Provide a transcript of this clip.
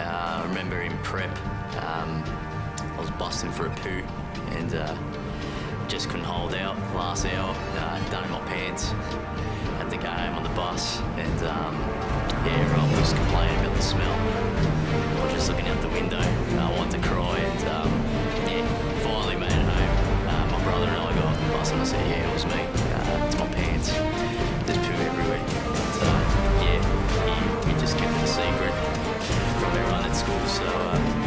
Uh, I remember in prep, um, I was busting for a poo and uh, just couldn't hold out. Last hour, uh, done in my pants. Had to go home on the bus and um, yeah, everyone was complaining about the smell. I was just looking out the window. I wanted to cry and um, yeah, finally made it home. Uh, my brother and I got off the bus and I said, yeah, it was me. so. Uh,